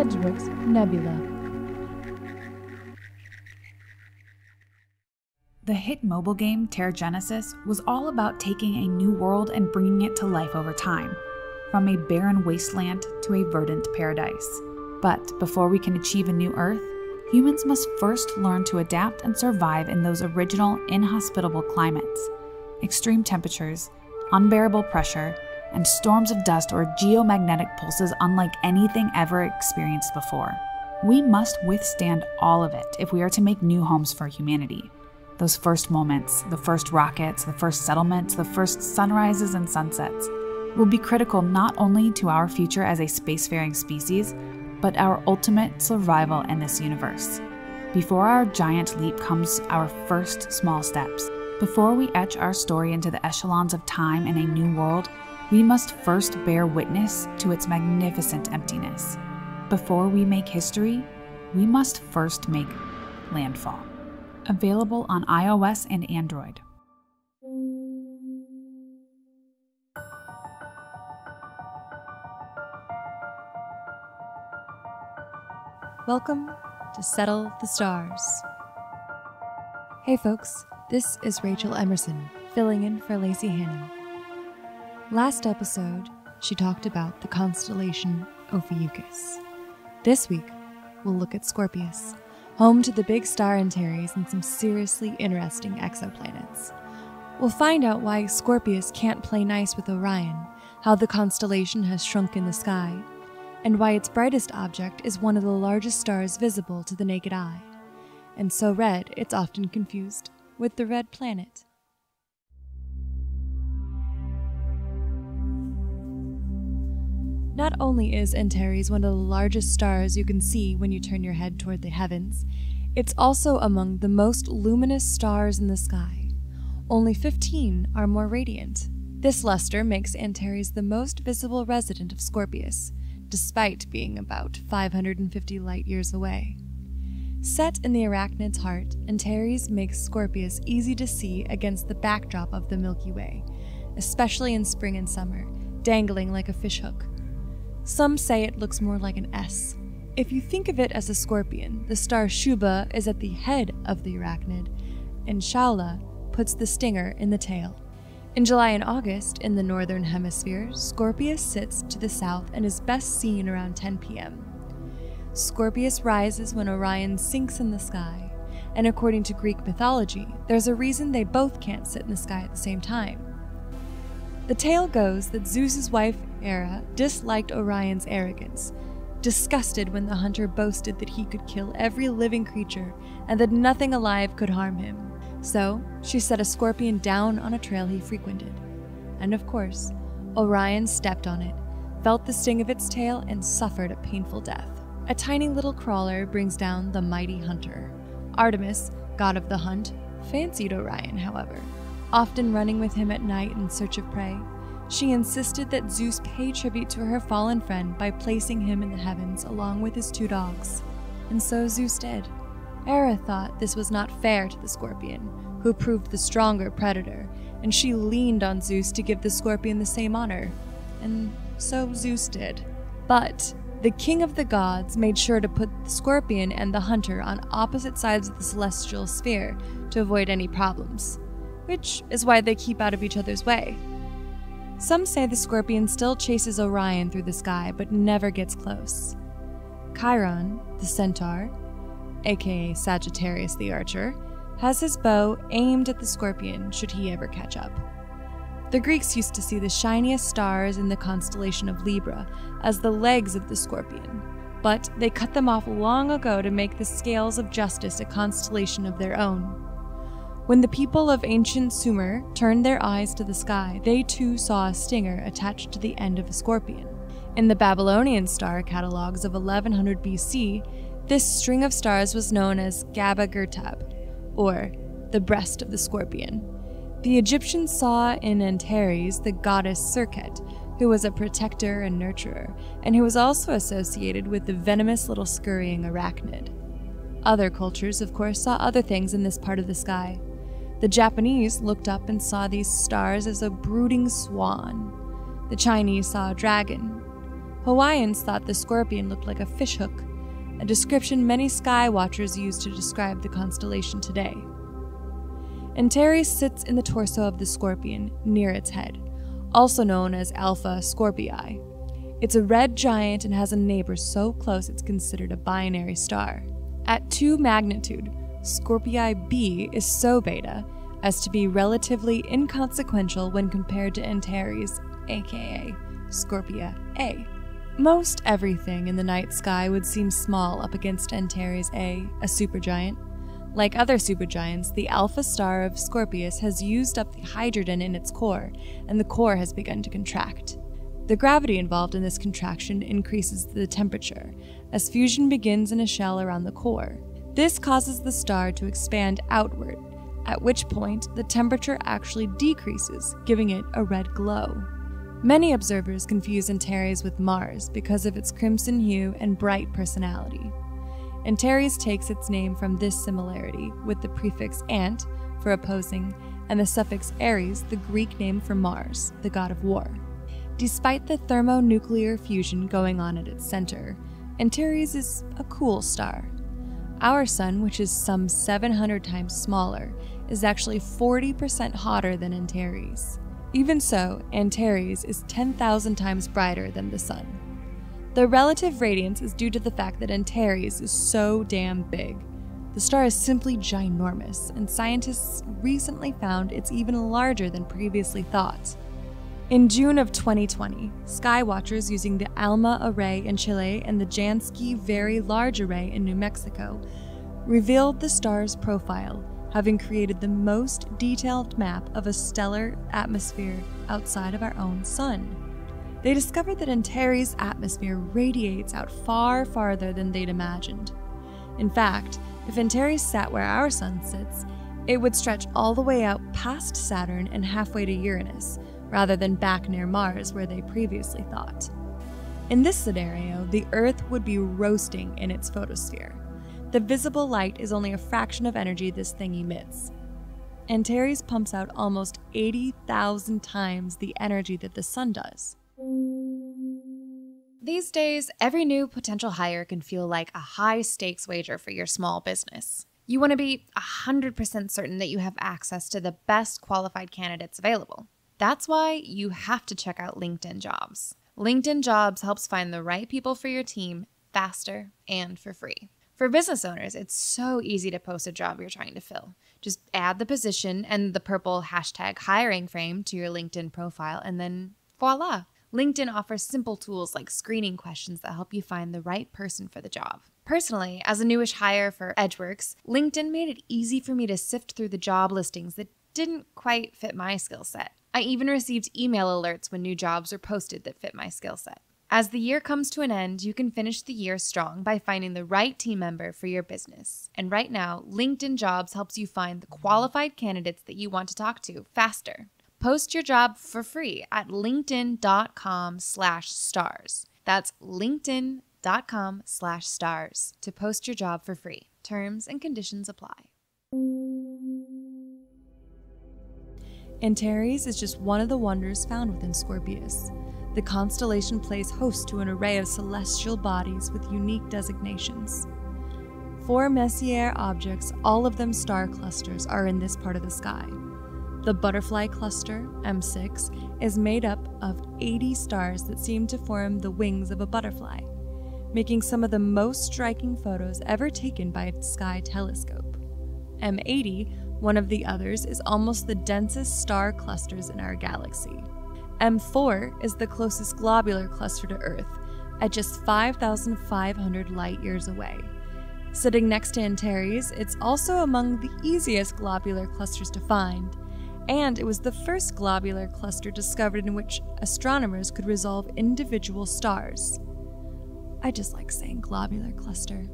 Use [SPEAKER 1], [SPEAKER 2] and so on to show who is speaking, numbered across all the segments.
[SPEAKER 1] Edgeworks Nebula.
[SPEAKER 2] The hit mobile game TerraGenesis was all about taking a new world and bringing it to life over time, from a barren wasteland to a verdant paradise. But before we can achieve a new Earth, humans must first learn to adapt and survive in those original, inhospitable climates. Extreme temperatures, unbearable pressure, and storms of dust or geomagnetic pulses unlike anything ever experienced before. We must withstand all of it if we are to make new homes for humanity. Those first moments, the first rockets, the first settlements, the first sunrises and sunsets, will be critical not only to our future as a spacefaring species, but our ultimate survival in this universe. Before our giant leap comes our first small steps. Before we etch our story into the echelons of time in a new world, we must first bear witness to its magnificent emptiness. Before we make history, we must first make landfall. Available on iOS and Android.
[SPEAKER 3] Welcome to Settle the Stars. Hey folks, this is Rachel Emerson, filling in for Lacey Hannon. Last episode, she talked about the constellation Ophiuchus. This week, we'll look at Scorpius, home to the big star Antares and some seriously interesting exoplanets. We'll find out why Scorpius can't play nice with Orion, how the constellation has shrunk in the sky, and why its brightest object is one of the largest stars visible to the naked eye, and so red it's often confused with the red planet. Not only is Antares one of the largest stars you can see when you turn your head toward the heavens, it's also among the most luminous stars in the sky. Only 15 are more radiant. This luster makes Antares the most visible resident of Scorpius, despite being about 550 light years away. Set in the arachnid's heart, Antares makes Scorpius easy to see against the backdrop of the Milky Way, especially in spring and summer, dangling like a fishhook. Some say it looks more like an S. If you think of it as a scorpion, the star Dschubba is at the head of the arachnid, and Shaula puts the stinger in the tail. In July and August, in the northern hemisphere, Scorpius sits to the south and is best seen around 10 p.m. Scorpius rises when Orion sinks in the sky, and according to Greek mythology, there's a reason they both can't sit in the sky at the same time. The tale goes that Zeus's wife Hera disliked Orion's arrogance, disgusted when the hunter boasted that he could kill every living creature and that nothing alive could harm him. So, she set a scorpion down on a trail he frequented. And of course, Orion stepped on it, felt the sting of its tail, and suffered a painful death. A tiny little crawler brings down the mighty hunter. Artemis, god of the hunt, fancied Orion, however often running with him at night in search of prey. She insisted that Zeus pay tribute to her fallen friend by placing him in the heavens along with his two dogs. And so Zeus did. Hera thought this was not fair to the scorpion, who proved the stronger predator, and she leaned on Zeus to give the scorpion the same honor. And so Zeus did. But the king of the gods made sure to put the scorpion and the hunter on opposite sides of the celestial sphere to avoid any problems which is why they keep out of each other's way. Some say the scorpion still chases Orion through the sky but never gets close. Chiron, the centaur, aka Sagittarius the archer, has his bow aimed at the scorpion should he ever catch up. The Greeks used to see the shiniest stars in the constellation of Libra as the legs of the scorpion, but they cut them off long ago to make the scales of justice a constellation of their own. When the people of ancient Sumer turned their eyes to the sky, they too saw a stinger attached to the end of a scorpion. In the Babylonian star catalogues of 1100 BC, this string of stars was known as Gaba Gurtab, or the breast of the scorpion. The Egyptians saw in Antares the goddess Serket, who was a protector and nurturer, and who was also associated with the venomous little scurrying arachnid. Other cultures, of course, saw other things in this part of the sky. The Japanese looked up and saw these stars as a brooding swan. The Chinese saw a dragon. Hawaiians thought the scorpion looked like a fishhook, a description many sky watchers use to describe the constellation today. Antares sits in the torso of the scorpion, near its head, also known as Alpha Scorpii. It's a red giant and has a neighbor so close it's considered a binary star. At 2 magnitude, Scorpii b is so beta as to be relatively inconsequential when compared to Antares, aka Scorpia A. Most everything in the night sky would seem small up against Antares A, a supergiant. Like other supergiants, the alpha star of Scorpius has used up the hydrogen in its core, and the core has begun to contract. The gravity involved in this contraction increases the temperature, as fusion begins in a shell around the core. This causes the star to expand outward, at which point the temperature actually decreases, giving it a red glow. Many observers confuse Antares with Mars because of its crimson hue and bright personality. Antares takes its name from this similarity, with the prefix ant for opposing and the suffix Ares, the Greek name for Mars, the god of war. Despite the thermonuclear fusion going on at its center, Antares is a cool star. Our sun, which is some 700 times smaller, is actually 40% hotter than Antares. Even so, Antares is 10,000 times brighter than the sun. The relative radiance is due to the fact that Antares is so damn big. The star is simply ginormous, and scientists recently found it's even larger than previously thought. In June of 2020, skywatchers using the ALMA array in Chile and the Jansky Very Large Array in New Mexico revealed the star's profile, having created the most detailed map of a stellar atmosphere outside of our own sun. They discovered that Antares' atmosphere radiates out far farther than they'd imagined. In fact, if Antares sat where our sun sits, it would stretch all the way out past Saturn and halfway to Uranus rather than back near Mars where they previously thought. In this scenario, the Earth would be roasting in its photosphere. The visible light is only a fraction of energy this thing emits. Antares pumps out almost 80,000 times the energy that the sun does.
[SPEAKER 2] These days, every new potential hire can feel like a high stakes wager for your small business. You want to be 100% certain that you have access to the best qualified candidates available. That's why you have to check out LinkedIn Jobs. LinkedIn Jobs helps find the right people for your team faster and for free. For business owners, it's so easy to post a job you're trying to fill. Just add the position and the purple hashtag hiring frame to your LinkedIn profile, and then voila. LinkedIn offers simple tools like screening questions that help you find the right person for the job. Personally, as a newish hire for Edgeworks, LinkedIn made it easy for me to sift through the job listings that didn't quite fit my skill set. I even received email alerts when new jobs were posted that fit my skill set. As the year comes to an end, you can finish the year strong by finding the right team member for your business. And right now, LinkedIn Jobs helps you find the qualified candidates that you want to talk to faster. Post your job for free at linkedin.com slash stars. That's linkedin.com slash stars to post your job for free. Terms and conditions apply.
[SPEAKER 3] Antares is just one of the wonders found within Scorpius. The constellation plays host to an array of celestial bodies with unique designations. Four Messier objects, all of them star clusters, are in this part of the sky. The butterfly cluster, M6, is made up of 80 stars that seem to form the wings of a butterfly, making some of the most striking photos ever taken by a sky telescope. M80 one of the others is almost the densest star clusters in our galaxy. M4 is the closest globular cluster to Earth, at just 5,500 light years away. Sitting next to Antares, it's also among the easiest globular clusters to find, and it was the first globular cluster discovered in which astronomers could resolve individual stars. I just like saying globular cluster.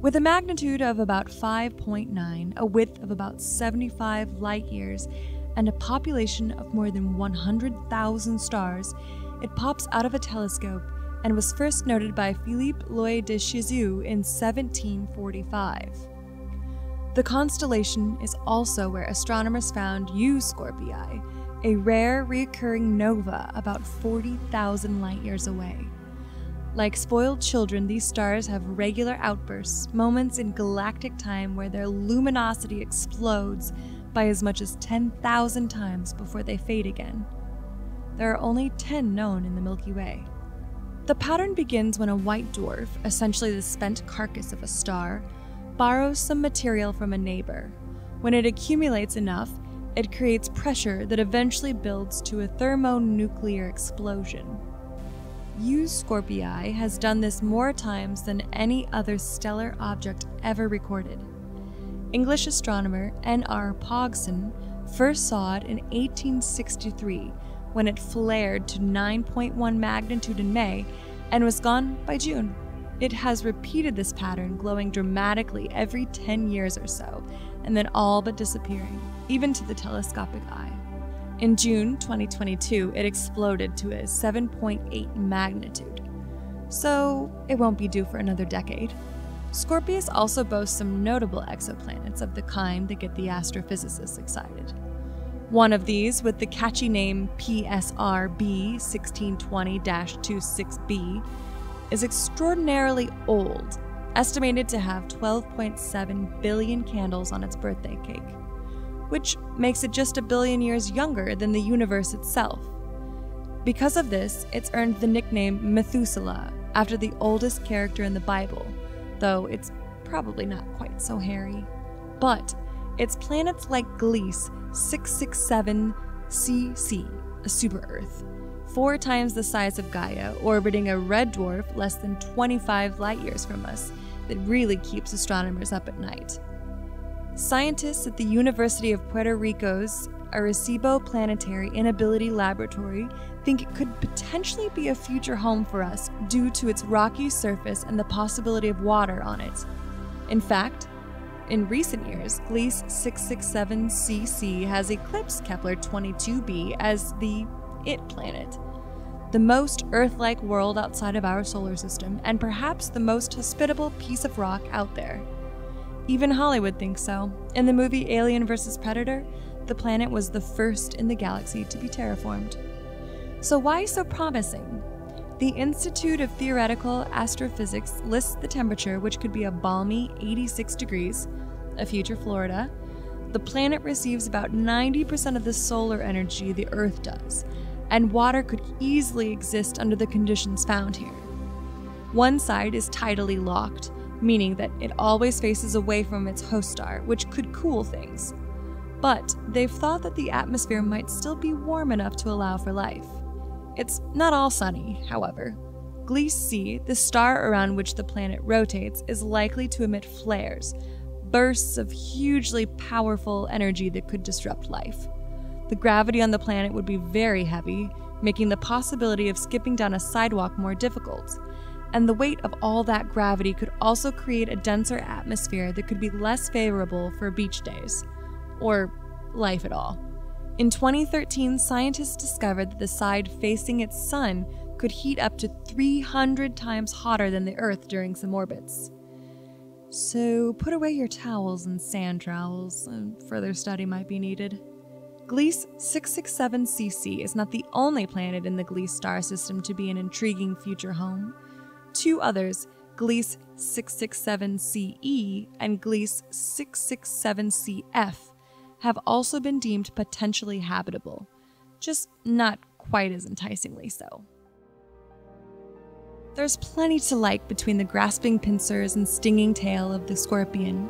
[SPEAKER 3] With a magnitude of about 5.9, a width of about 75 light years, and a population of more than 100,000 stars, it pops out of a telescope and was first noted by Philippe Loys de Chéseaux in 1745. The constellation is also where astronomers found U Scorpii, a rare recurring nova about 40,000 light years away. Like spoiled children, these stars have regular outbursts, moments in galactic time where their luminosity explodes by as much as 10,000 times before they fade again. There are only 10 known in the Milky Way. The pattern begins when a white dwarf, essentially the spent carcass of a star, borrows some material from a neighbor. When it accumulates enough, it creates pressure that eventually builds to a thermonuclear explosion. U's Scorpii has done this more times than any other stellar object ever recorded. English astronomer N.R. Pogson first saw it in 1863 when it flared to 9.1 magnitude in May and was gone by June. It has repeated this pattern, glowing dramatically every 10 years or so, and then all but disappearing, even to the telescopic eye. In June 2022, it exploded to a 7.8 magnitude. So it won't be due for another decade. Scorpius also boasts some notable exoplanets of the kind that get the astrophysicists excited. One of these, with the catchy name PSR B 1620 26b, is extraordinarily old, estimated to have 12.7 billion candles on its birthday cake which makes it just a billion years younger than the universe itself. Because of this, it's earned the nickname Methuselah after the oldest character in the Bible, though it's probably not quite so hairy. But its planets like Gliese 667 CC, a super Earth, four times the size of Gaia, orbiting a red dwarf less than 25 light years from us, that really keeps astronomers up at night. Scientists at the University of Puerto Rico's Arecibo Planetary Habitability Laboratory think it could potentially be a future home for us due to its rocky surface and the possibility of water on it. In fact, in recent years, Gliese 667cc has eclipsed Kepler 22b as the it planet, the most Earth like world outside of our solar system, and perhaps the most hospitable piece of rock out there. Even Hollywood thinks so. In the movie Alien vs. Predator, the planet was the first in the galaxy to be terraformed. So, why so promising? The Institute of Theoretical Astrophysics lists the temperature, which could be a balmy 86 degrees, a future Florida. The planet receives about 90% of the solar energy the Earth does, and water could easily exist under the conditions found here. One side is tidally locked, meaning that it always faces away from its host star, which could cool things. But they've thought that the atmosphere might still be warm enough to allow for life. It's not all sunny, however. Gliese C, the star around which the planet rotates, is likely to emit flares, bursts of hugely powerful energy that could disrupt life. The gravity on the planet would be very heavy, making the possibility of skipping down a sidewalk more difficult and the weight of all that gravity could also create a denser atmosphere that could be less favorable for beach days, or life at all. In 2013, scientists discovered that the side facing its sun could heat up to 300 times hotter than the Earth during some orbits. So put away your towels and sand trowels, further study might be needed. Gliese 667cc is not the only planet in the Gliese star system to be an intriguing future home. Two others, Gliese 667CE and Gliese 667CF, have also been deemed potentially habitable, just not quite as enticingly so. There's plenty to like between the grasping pincers and stinging tail of the scorpion,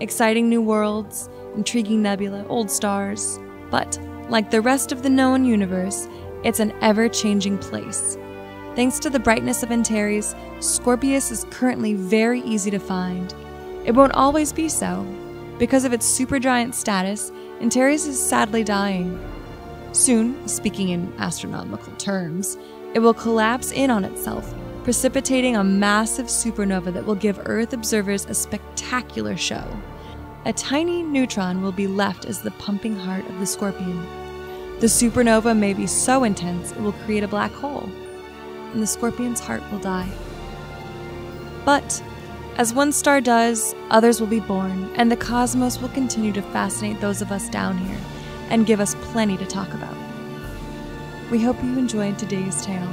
[SPEAKER 3] exciting new worlds, intriguing nebula, old stars, but like the rest of the known universe, it's an ever changing place Thanks to the brightness of Antares, Scorpius is currently very easy to find. It won't always be so. Because of its supergiant status, Antares is sadly dying. Soon, speaking in astronomical terms, it will collapse in on itself, precipitating a massive supernova that will give Earth observers a spectacular show. A tiny neutron will be left as the pumping heart of the scorpion. The supernova may be so intense it will create a black hole and the scorpion's heart will die. But, as one star does, others will be born, and the cosmos will continue to fascinate those of us down here and give us plenty to talk about. We hope you enjoyed today's tale.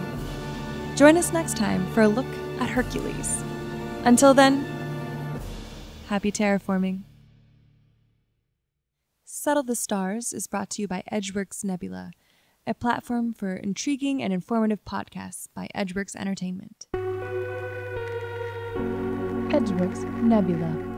[SPEAKER 3] Join us next time for a look at Hercules. Until then, happy terraforming. Settle the Stars is brought to you by Edgeworks Nebula, a platform for intriguing and informative podcasts by Edgeworks Entertainment.
[SPEAKER 2] Edgeworks Nebula.